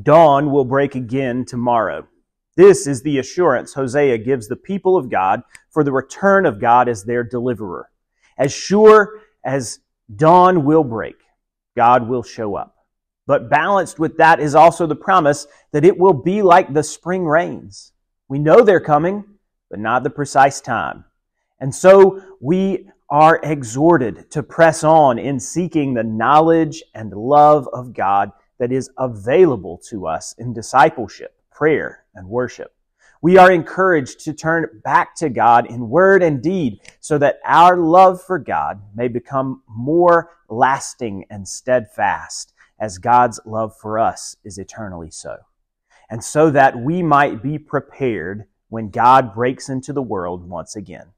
Dawn will break again tomorrow. This is the assurance Hosea gives the people of God for the return of God as their deliverer. As sure as dawn will break, God will show up. But balanced with that is also the promise that it will be like the spring rains. We know they're coming, but not the precise time. And so we are exhorted to press on in seeking the knowledge and love of God that is available to us in discipleship, prayer, and worship. We are encouraged to turn back to God in word and deed so that our love for God may become more lasting and steadfast as God's love for us is eternally so. And so that we might be prepared when God breaks into the world once again.